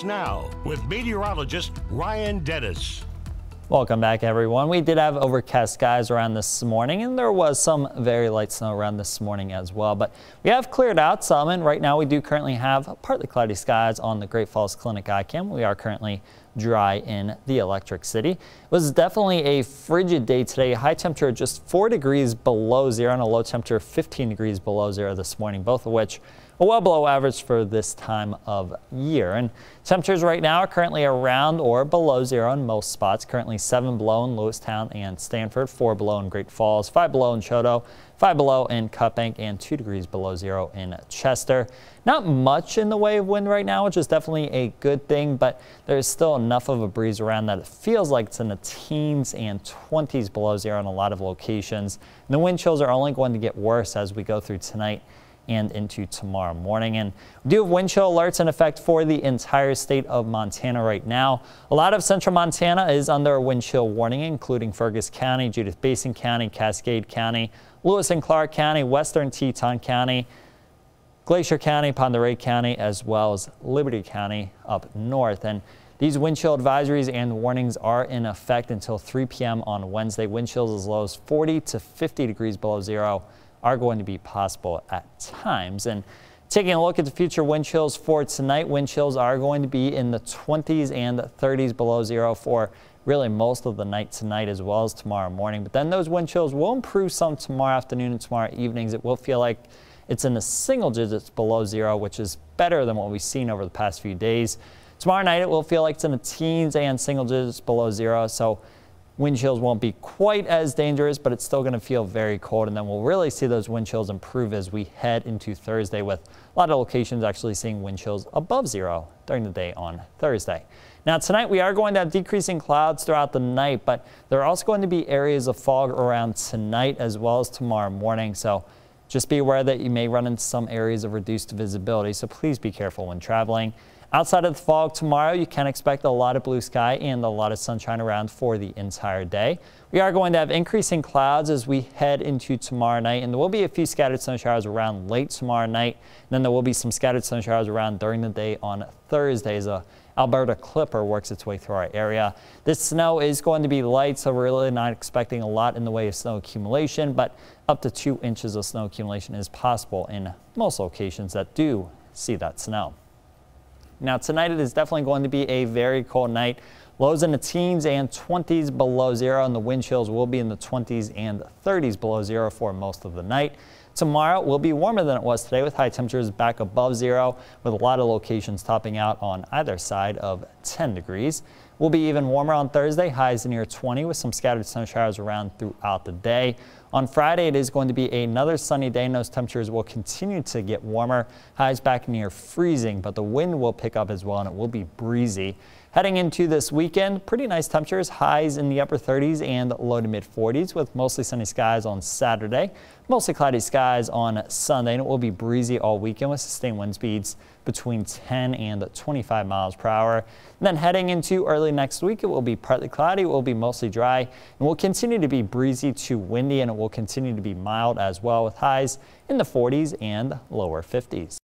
Now, with meteorologist Ryan Dennis. Welcome back, everyone. We did have overcast skies around this morning, and there was some very light snow around this morning as well. But we have cleared out some, and right now we do currently have partly cloudy skies on the Great Falls Clinic ICAM. We are currently dry in the Electric City. It was definitely a frigid day today. High temperature just 4 degrees below zero and a low temperature 15 degrees below zero this morning, both of which well below average for this time of year. And temperatures right now are currently around or below zero in most spots. Currently 7 below in Lewistown and Stanford, 4 below in Great Falls, 5 below in Choteau, 5 below in Cut Bank, and 2 degrees below zero in Chester. Not much in the way of wind right now, which is definitely a good thing, but there's still enough of a breeze around that it feels like it's in the teens and 20s below zero in a lot of locations. And the wind chills are only going to get worse as we go through tonight and into tomorrow morning. And we do have wind chill alerts in effect for the entire state of Montana right now. A lot of central Montana is under a wind chill warning, including Fergus County, Judith Basin County, Cascade County, Lewis and Clark County, Western Teton County, Glacier County, Pondera County, as well as Liberty County up north. And these wind chill advisories and warnings are in effect until 3 p.m. on Wednesday. Wind chills as low as 40 to 50 degrees below zero are going to be possible at times. And taking a look at the future wind chills for tonight, wind chills are going to be in the 20s and 30s below zero for really most of the night tonight as well as tomorrow morning. But then those wind chills will improve some tomorrow afternoon and tomorrow evenings. It will feel like it's in the single digits below zero, which is better than what we've seen over the past few days. Tomorrow night, it will feel like it's in the teens and single digits below zero. So Wind chills won't be quite as dangerous, but it's still going to feel very cold. And then we'll really see those wind chills improve as we head into Thursday with a lot of locations actually seeing wind chills above zero during the day on Thursday. Now tonight we are going to have decreasing clouds throughout the night, but there are also going to be areas of fog around tonight as well as tomorrow morning. So just be aware that you may run into some areas of reduced visibility. So please be careful when traveling. Outside of the fog tomorrow, you can expect a lot of blue sky and a lot of sunshine around for the entire day. We are going to have increasing clouds as we head into tomorrow night, and there will be a few scattered sun showers around late tomorrow night. And then there will be some scattered sun showers around during the day on Thursday Alberta Clipper works its way through our area. This snow is going to be light, so we're really not expecting a lot in the way of snow accumulation, but up to two inches of snow accumulation is possible in most locations that do see that snow. Now tonight it is definitely going to be a very cold night. Lows in the teens and 20s below zero and the wind chills will be in the 20s and 30s below zero for most of the night. Tomorrow will be warmer than it was today with high temperatures back above zero with a lot of locations topping out on either side of 10 degrees. Will be even warmer on Thursday, highs near 20 with some scattered sun showers around throughout the day. On Friday, it is going to be another sunny day and those temperatures will continue to get warmer. Highs back near freezing, but the wind will pick up as well and it will be breezy. Heading into this weekend, pretty nice temperatures, highs in the upper 30s and low to mid 40s with mostly sunny skies on Saturday, mostly cloudy skies on Sunday, and it will be breezy all weekend with sustained wind speeds between 10 and 25 miles per hour. And then heading into next week, it will be partly cloudy, it will be mostly dry, and will continue to be breezy to windy, and it will continue to be mild as well with highs in the 40s and lower 50s.